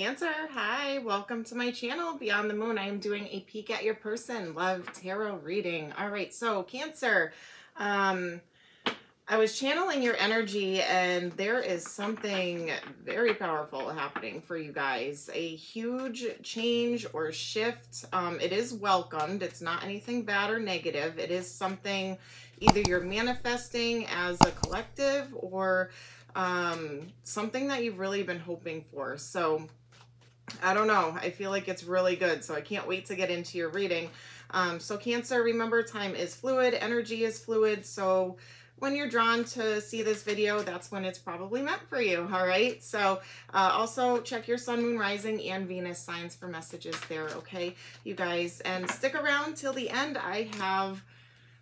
Cancer, hi, welcome to my channel, Beyond the Moon. I am doing a peek at your person, love tarot reading. All right, so Cancer, um, I was channeling your energy and there is something very powerful happening for you guys. A huge change or shift. Um, it is welcomed. It's not anything bad or negative. It is something either you're manifesting as a collective or um, something that you've really been hoping for. So I don't know. I feel like it's really good. So I can't wait to get into your reading. Um, so Cancer, remember time is fluid. Energy is fluid. So when you're drawn to see this video, that's when it's probably meant for you, all right? So uh, also check your sun, moon, rising, and Venus signs for messages there, okay, you guys? And stick around till the end. I have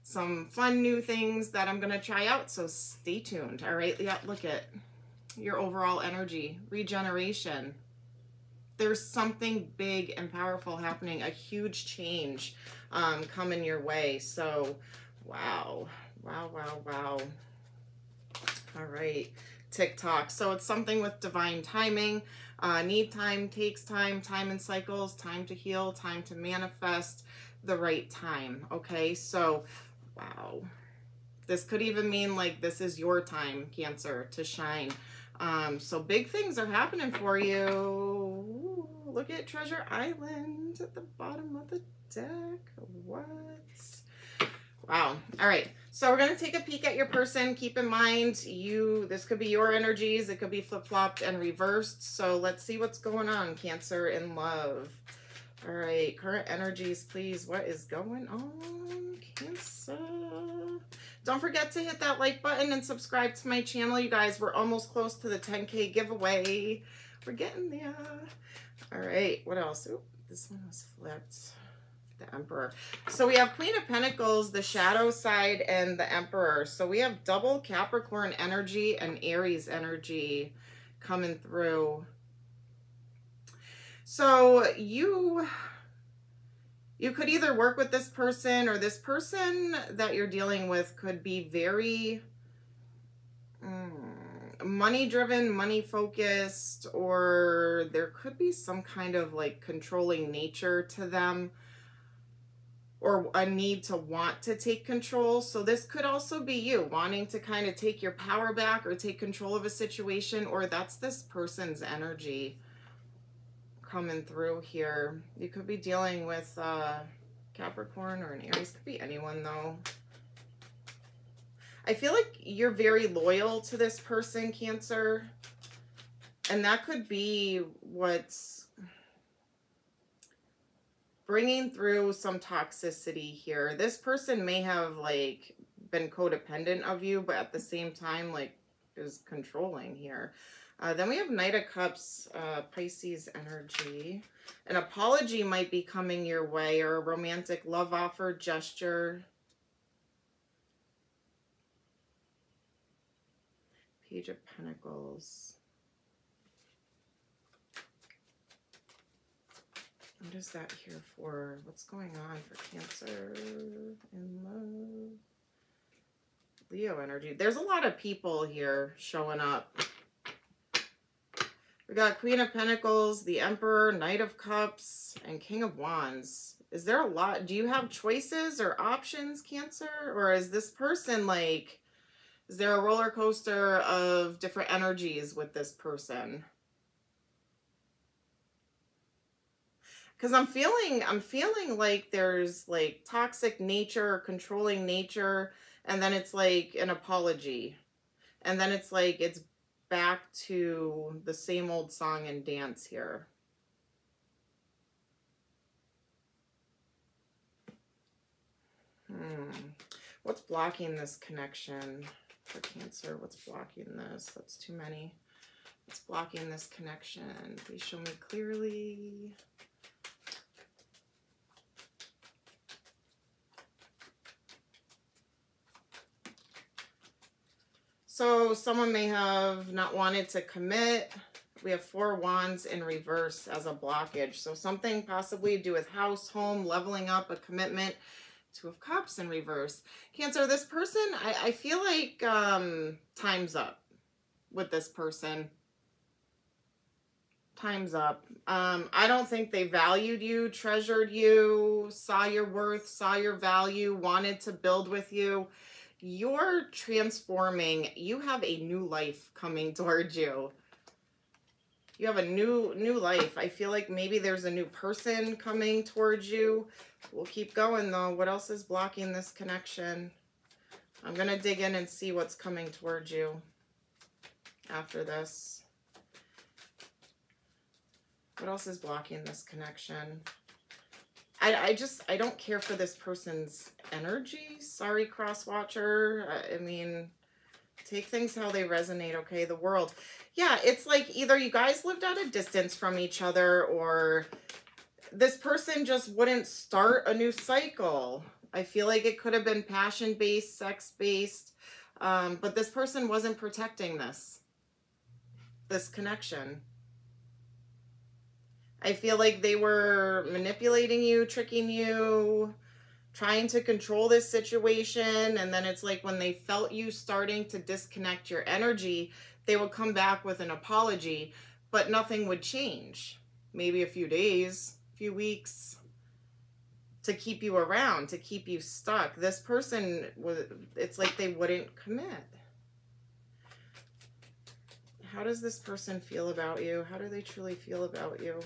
some fun new things that I'm going to try out, so stay tuned, all right? Yeah, look at your overall energy, regeneration, there's something big and powerful happening, a huge change um, coming your way. So, wow, wow, wow, wow. All right, TikTok. So it's something with divine timing. Uh, need time, takes time, time and cycles, time to heal, time to manifest, the right time. Okay, so wow. This could even mean like this is your time, Cancer, to shine. Um, so big things are happening for you. Look at Treasure Island at the bottom of the deck. What? Wow. All right. So we're going to take a peek at your person. Keep in mind, you this could be your energies. It could be flip-flopped and reversed. So let's see what's going on, Cancer in love. All right. Current energies, please. What is going on, Cancer? Don't forget to hit that like button and subscribe to my channel, you guys. We're almost close to the 10K giveaway. We're getting there. All right, what else? Oop, this one was flipped. The Emperor. So we have Queen of Pentacles, the shadow side, and the Emperor. So we have double Capricorn energy and Aries energy coming through. So you you could either work with this person or this person that you're dealing with could be very mm, money driven, money focused, or there could be some kind of like controlling nature to them or a need to want to take control. So this could also be you wanting to kind of take your power back or take control of a situation, or that's this person's energy coming through here. You could be dealing with uh, Capricorn or an Aries. Could be anyone, though. I feel like you're very loyal to this person, Cancer. And that could be what's bringing through some toxicity here. This person may have, like, been codependent of you, but at the same time, like, is controlling here. Uh, then we have Knight of Cups, uh, Pisces energy. An apology might be coming your way or a romantic love offer, gesture. Page of Pentacles. What is that here for? What's going on for Cancer in love? Leo energy. There's a lot of people here showing up. We got Queen of Pentacles, the Emperor, Knight of Cups, and King of Wands. Is there a lot? Do you have choices or options, Cancer? Or is this person like, is there a roller coaster of different energies with this person? Because I'm feeling, I'm feeling like there's like toxic nature, controlling nature, and then it's like an apology. And then it's like, it's back to the same old song and dance here. Hmm. What's blocking this connection for Cancer? What's blocking this? That's too many. What's blocking this connection? Please show me clearly. So someone may have not wanted to commit. We have four wands in reverse as a blockage. So something possibly to do with house, home, leveling up, a commitment. Two of Cups in reverse. Cancer, this person, I, I feel like um, time's up with this person. Time's up. Um, I don't think they valued you, treasured you, saw your worth, saw your value, wanted to build with you. You're transforming. You have a new life coming towards you. You have a new new life. I feel like maybe there's a new person coming towards you. We'll keep going though. What else is blocking this connection? I'm going to dig in and see what's coming towards you after this. What else is blocking this connection? I, I just, I don't care for this person's energy. Sorry, cross-watcher. I, I mean, take things how they resonate, okay? The world. Yeah, it's like either you guys lived at a distance from each other or this person just wouldn't start a new cycle. I feel like it could have been passion-based, sex-based, um, but this person wasn't protecting this, this connection. I feel like they were manipulating you, tricking you, trying to control this situation. And then it's like when they felt you starting to disconnect your energy, they would come back with an apology, but nothing would change. Maybe a few days, few weeks to keep you around, to keep you stuck. This person was, it's like they wouldn't commit. How does this person feel about you? How do they truly feel about you?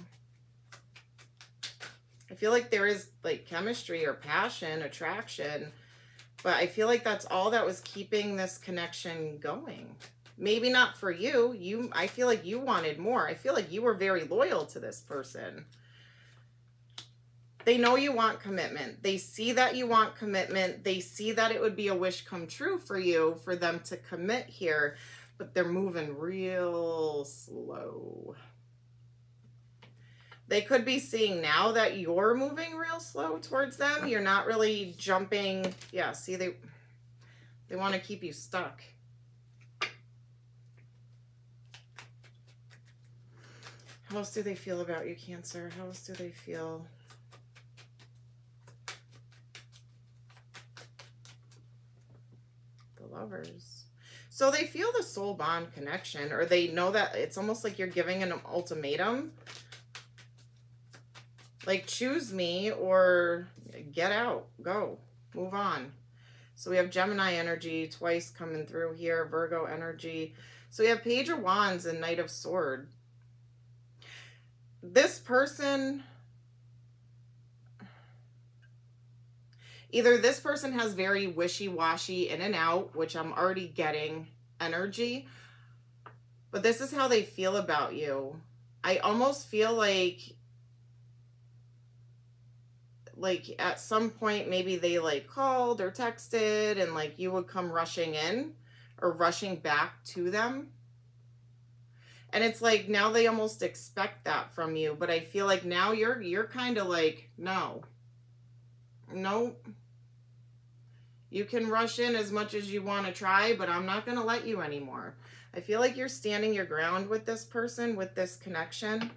I feel like there is like chemistry or passion, attraction, but I feel like that's all that was keeping this connection going. Maybe not for you. You I feel like you wanted more. I feel like you were very loyal to this person. They know you want commitment. They see that you want commitment. They see that it would be a wish come true for you for them to commit here, but they're moving real slow. They could be seeing now that you're moving real slow towards them. You're not really jumping. Yeah, see, they, they want to keep you stuck. How else do they feel about you, Cancer? How else do they feel? Lovers. So they feel the soul bond connection, or they know that it's almost like you're giving an ultimatum like choose me or get out, go, move on. So we have Gemini energy twice coming through here, Virgo energy. So we have Page of Wands and Knight of Sword. This person, either this person has very wishy-washy in and out, which I'm already getting energy, but this is how they feel about you. I almost feel like like at some point maybe they like called or texted and like you would come rushing in or rushing back to them. And it's like now they almost expect that from you but i feel like now you're you're kind of like no. No you can rush in as much as you want to try but i'm not going to let you anymore. I feel like you're standing your ground with this person with this connection.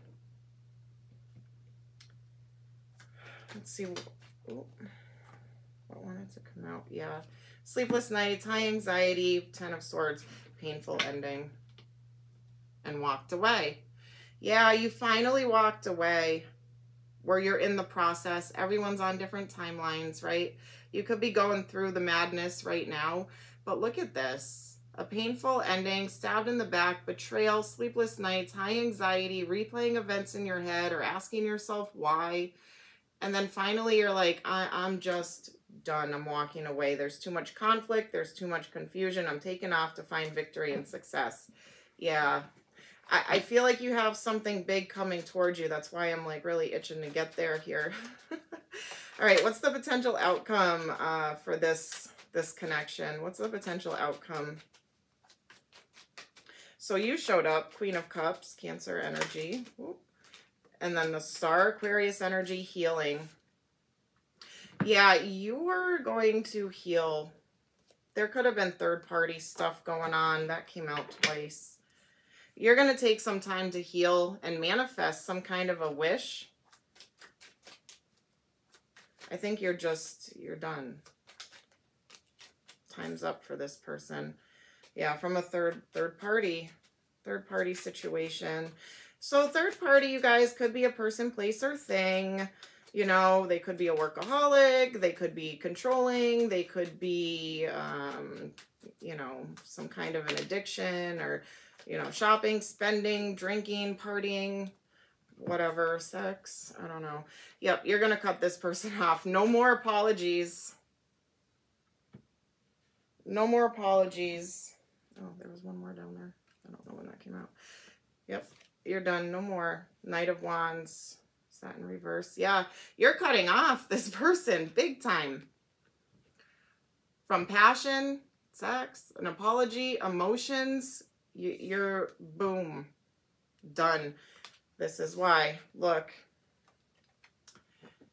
Let's see what wanted to come out? Yeah. Sleepless nights high anxiety ten of swords painful ending. And walked away. Yeah you finally walked away where you're in the process. Everyone's on different timelines right you could be going through the madness right now but look at this a painful ending, stabbed in the back, betrayal, sleepless nights, high anxiety, replaying events in your head or asking yourself why. And then finally you're like, I I'm just done. I'm walking away. There's too much conflict. There's too much confusion. I'm taking off to find victory and success. Yeah. I, I feel like you have something big coming towards you. That's why I'm like really itching to get there here. All right. What's the potential outcome uh, for this, this connection? What's the potential outcome? So you showed up, Queen of Cups, Cancer energy. And then the Star Aquarius energy healing. Yeah, you are going to heal. There could have been third-party stuff going on. That came out twice. You're going to take some time to heal and manifest some kind of a wish. I think you're just, you're done. Time's up for this person. Yeah, from a third third party, third party situation. So third party, you guys, could be a person, place, or thing. You know, they could be a workaholic. They could be controlling. They could be, um, you know, some kind of an addiction or, you know, shopping, spending, drinking, partying, whatever, sex. I don't know. Yep, you're going to cut this person off. No more apologies. No more apologies. Oh, there was one more down there. I don't know when that came out. Yep, you're done. No more. Knight of Wands. Is that in reverse? Yeah, you're cutting off this person big time. From passion, sex, an apology, emotions, you're boom, done. This is why. Look,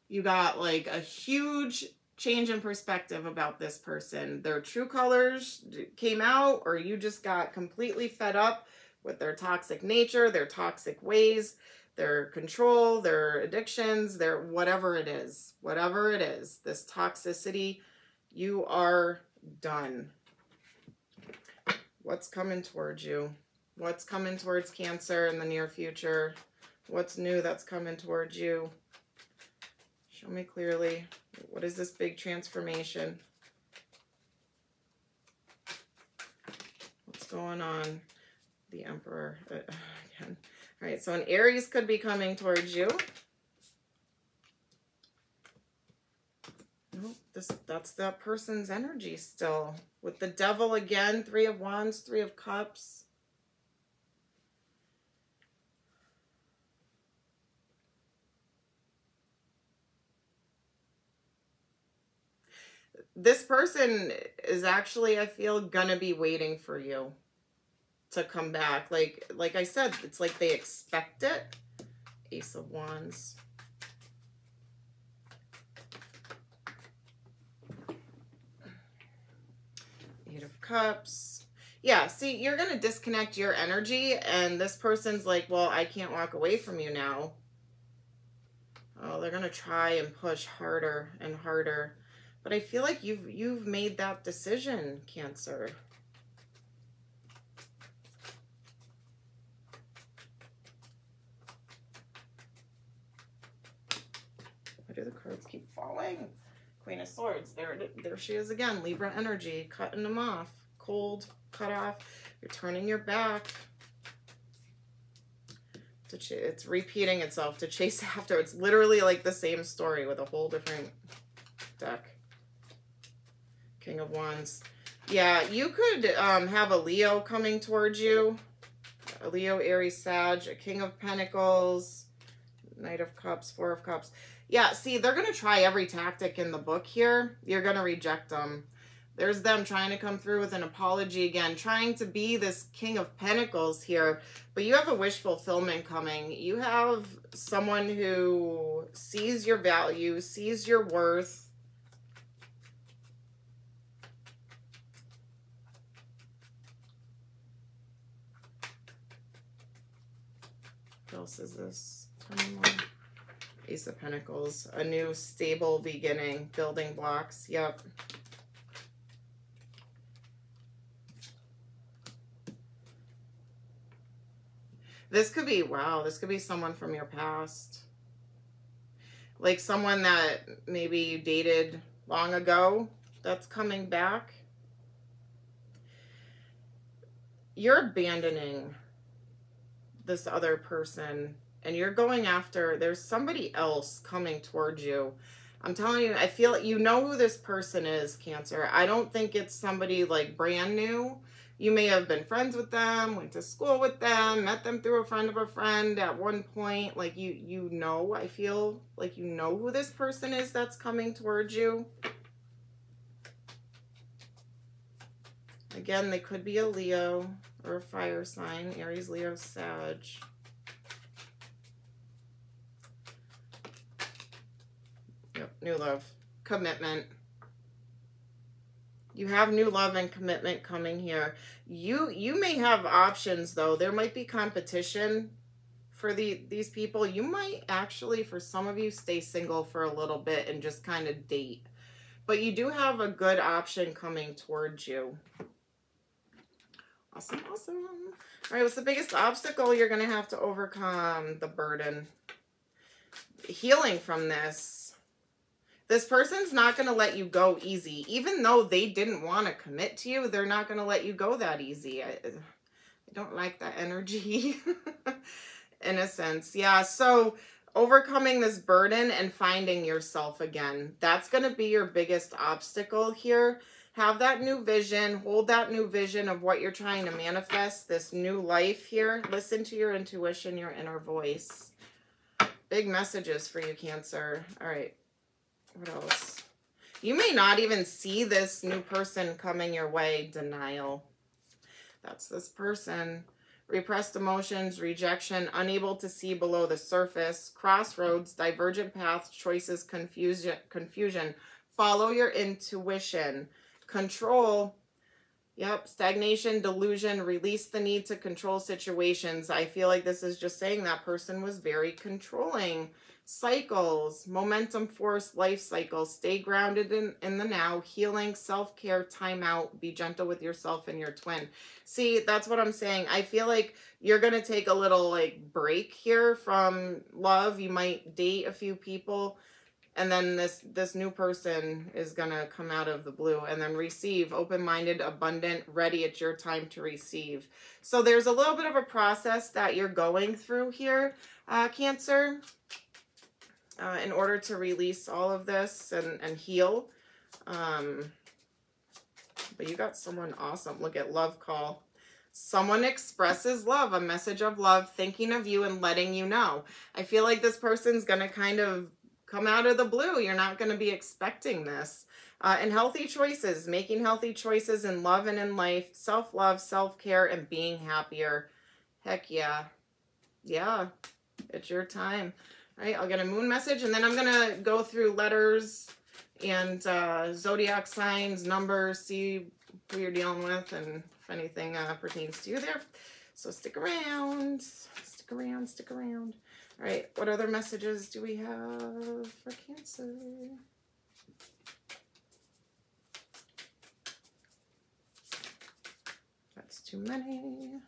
you got like a huge change in perspective about this person. Their true colors came out, or you just got completely fed up with their toxic nature, their toxic ways, their control, their addictions, their whatever it is, whatever it is, this toxicity, you are done. What's coming towards you? What's coming towards Cancer in the near future? What's new that's coming towards you? Show me clearly. What is this big transformation? What's going on? The Emperor uh, again. All right, so an Aries could be coming towards you. This that's that person's energy still. With the Devil again, Three of Wands, Three of Cups. this person is actually, I feel, gonna be waiting for you to come back. Like, like I said, it's like they expect it. Ace of Wands. Of Cups. Yeah, see, you're going to disconnect your energy, and this person's like, well, I can't walk away from you now. Oh, they're going to try and push harder and harder. But I feel like you've you've made that decision, Cancer. Why do the cards keep falling? Queen of Swords. There, there she is again. Libra energy, cutting them off. Cold, cut off. You're turning your back. it's repeating itself to chase after. It's literally like the same story with a whole different deck. King of Wands. Yeah, you could um, have a Leo coming towards you. A Leo, Aries, Sag, a King of Pentacles, Knight of Cups, Four of Cups. Yeah, see, they're going to try every tactic in the book here. You're going to reject them. There's them trying to come through with an apology again, trying to be this King of Pentacles here. But you have a wish fulfillment coming. You have someone who sees your value, sees your worth, What else is this? Ace of Pentacles. A new stable beginning. Building blocks. Yep. This could be, wow, this could be someone from your past. Like someone that maybe you dated long ago that's coming back. You're abandoning this other person and you're going after there's somebody else coming towards you. I'm telling you i feel you know who this person is cancer. I don't think it's somebody like brand new. You may have been friends with them went to school with them met them through a friend of a friend at one point. Like you you know i feel like you know who this person is that's coming towards you. Again they could be a leo or a fire sign, Aries, Leo, Sag. New love, commitment. You have new love and commitment coming here. You you may have options though. There might be competition for the these people. You might actually, for some of you, stay single for a little bit and just kind of date. But you do have a good option coming towards you. Awesome, awesome. All right, what's the biggest obstacle you're going to have to overcome? The burden. Healing from this. This person's not going to let you go easy. Even though they didn't want to commit to you, they're not going to let you go that easy. I, I don't like that energy in a sense. Yeah, so overcoming this burden and finding yourself again. That's going to be your biggest obstacle here. Have that new vision, hold that new vision of what you're trying to manifest, this new life here. Listen to your intuition, your inner voice. Big messages for you, Cancer. All right, what else? You may not even see this new person coming your way. Denial. That's this person repressed emotions, rejection, unable to see below the surface, crossroads, divergent paths, choices, confusion, confusion. Follow your intuition. Control, yep, stagnation, delusion, release the need to control situations. I feel like this is just saying that person was very controlling cycles, momentum force, life cycles. Stay grounded in, in the now, healing, self care, time out, be gentle with yourself and your twin. See, that's what I'm saying. I feel like you're going to take a little like break here from love. You might date a few people and then this this new person is going to come out of the blue and then receive open-minded abundant ready at your time to receive so there's a little bit of a process that you're going through here uh, cancer uh, in order to release all of this and, and heal. Um, but you got someone awesome. Look at love call. Someone expresses love, a message of love, thinking of you and letting you know. I feel like this person's going to kind of come out of the blue. You're not going to be expecting this. Uh, and healthy choices, making healthy choices in love and in life, self-love, self-care, and being happier. Heck yeah. Yeah, it's your time. All right, I'll get a moon message and then I'm going to go through letters and uh, zodiac signs, numbers, see who you're dealing with and if anything uh, pertains to you there. So stick around, around, stick around. All right, what other messages do we have for Cancer? That's too many.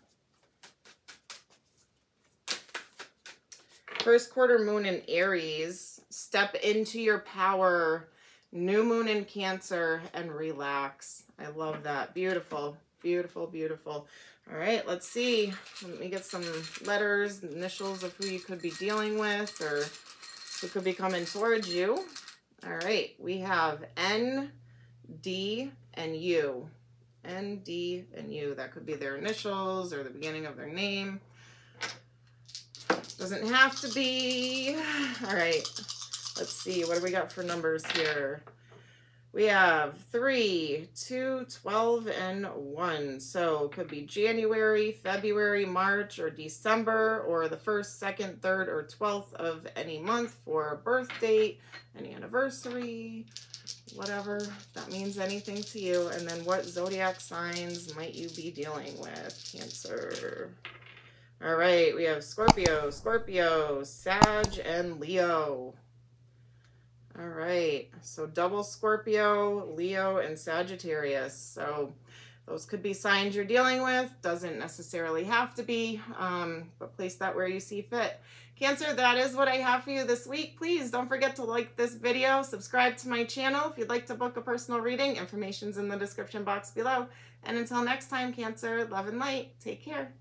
First quarter moon in Aries. Step into your power. New moon in Cancer and relax. I love that. Beautiful, beautiful, beautiful. All right, let's see. Let me get some letters, initials of who you could be dealing with or who could be coming towards you. All right, we have N, D, and U. N, D, and U. That could be their initials or the beginning of their name. Doesn't have to be. All right. Let's see. What do we got for numbers here? We have 3, 2, 12, and 1. So it could be January, February, March, or December, or the 1st, 2nd, 3rd, or 12th of any month for a birth date, any anniversary, whatever that means anything to you. And then what zodiac signs might you be dealing with? Cancer. All right, we have Scorpio, Scorpio, Sag, and Leo. All right, so double Scorpio, Leo, and Sagittarius. So those could be signs you're dealing with. Doesn't necessarily have to be, um, but place that where you see fit. Cancer, that is what I have for you this week. Please don't forget to like this video, subscribe to my channel. If you'd like to book a personal reading, information's in the description box below. And until next time, Cancer, love and light. Take care.